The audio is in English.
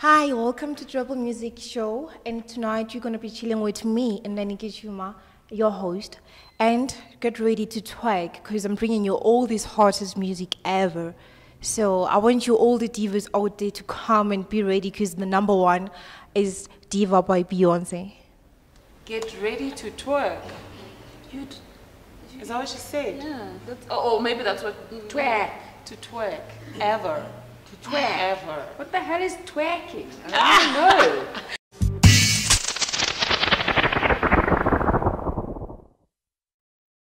Hi, welcome to Trouble Music Show. And tonight you're going to be chilling with me and Lenny Kishuma, your host. And get ready to twerk because I'm bringing you all this hottest music ever. So I want you, all the divas out there, to come and be ready because the number one is Diva by Beyonce. Get ready to twerk. You Is that what she said? yeah, that's, oh, oh, maybe that's what. Twerk. To twerk. Ever. To twerk. Ever. What the hell is twerking? I don't ah! know.